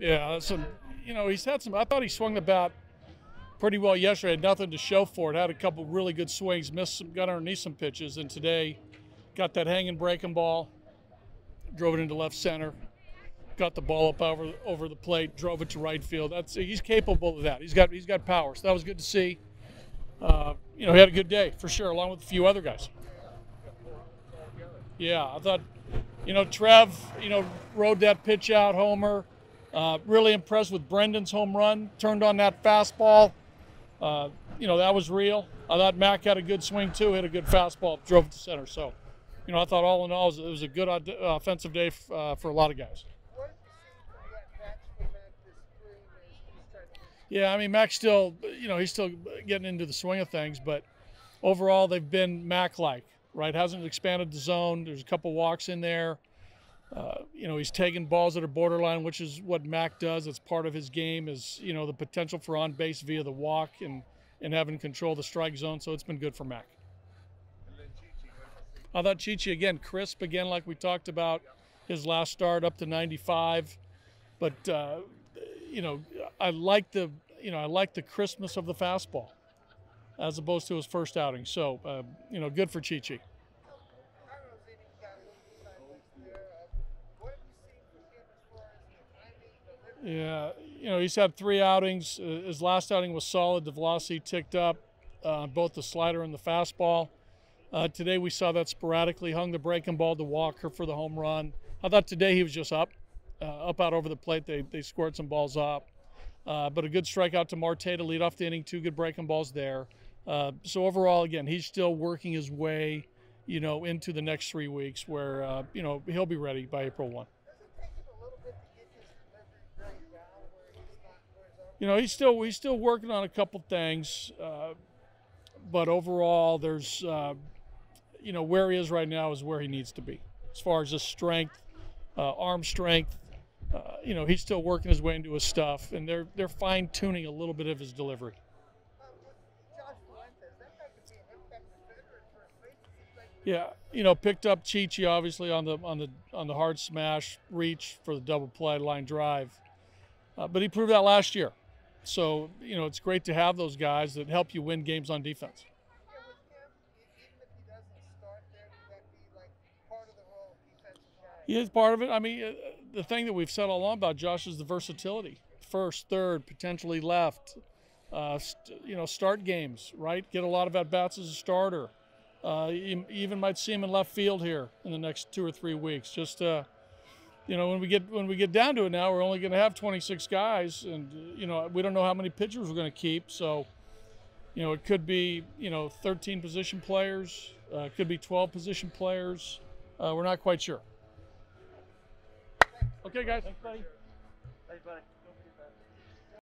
Yeah, some, you know, he's had some. I thought he swung the bat pretty well yesterday. Had nothing to show for it. Had a couple really good swings. Missed some, got underneath some pitches, and today got that hanging breaking ball. Drove it into left center. Got the ball up over over the plate. Drove it to right field. That's he's capable of that. He's got he's got power. So that was good to see. Uh, you know, he had a good day for sure, along with a few other guys. Yeah, I thought, you know, Trev, you know, rode that pitch out, homer. Uh, really impressed with Brendan's home run. Turned on that fastball. Uh, you know, that was real. I thought Mac had a good swing too, hit a good fastball, drove it to center. So, you know, I thought all in all, it was a good uh, offensive day uh, for a lot of guys. Yeah, I mean, Mac's still, you know, he's still getting into the swing of things, but overall, they've been Mac-like, right? Hasn't expanded the zone. There's a couple walks in there. Uh, you know, he's taking balls that are borderline, which is what Mac does. It's part of his game. Is you know the potential for on base via the walk and and having control of the strike zone. So it's been good for Mac. I thought Chi Chi again, crisp again, like we talked about his last start up to 95, but uh, you know I like the you know I like the crispness of the fastball as opposed to his first outing. So uh, you know, good for Chi Chi. Yeah, you know, he's had three outings. Uh, his last outing was solid. The velocity ticked up uh, both the slider and the fastball. Uh, today we saw that sporadically. Hung the breaking ball to Walker for the home run. I thought today he was just up, uh, up out over the plate. They they scored some balls up, uh, but a good strikeout to Marte to lead off the inning. Two good breaking balls there. Uh, so overall, again, he's still working his way, you know, into the next three weeks where you know he'll be ready by April one. You know he's still he's still working on a couple things, uh, but overall, there's uh, you know where he is right now is where he needs to be as far as his strength, uh, arm strength. Uh, you know he's still working his way into his stuff, and they're they're fine tuning a little bit of his delivery. Yeah, you know, picked up Chi Chi obviously on the on the on the hard smash reach for the double play line drive, uh, but he proved that last year. So, you know, it's great to have those guys that help you win games on defense. He is part of it. I mean, uh, the thing that we've said all along about Josh is the versatility. First, third, potentially left. Uh, you know, start games, right? Get a lot of at bats as a starter. Uh, you even might see him in left field here in the next two or three weeks. Just uh, you know, when we get when we get down to it now, we're only going to have 26 guys, and you know, we don't know how many pitchers we're going to keep. So, you know, it could be you know 13 position players, uh, it could be 12 position players. Uh, we're not quite sure. Okay, guys. Thanks, buddy. Thanks, buddy.